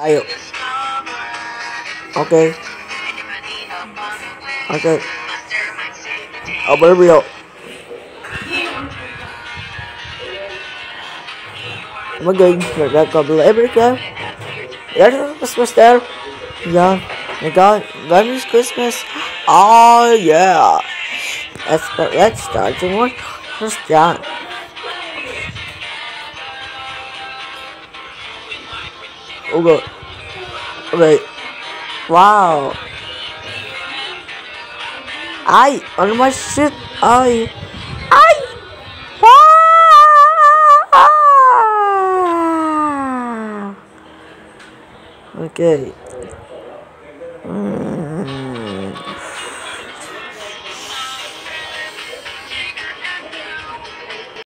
Tayo. Okay. Okay. Overview. We're going to the couple every game. There's Christmas there. Yeah. We got when is Christmas? Oh yeah. Let's let's start one. First John. Oh god. Okay. Wow. Ay, on my shit. Ay. Ay. Wow. Okay.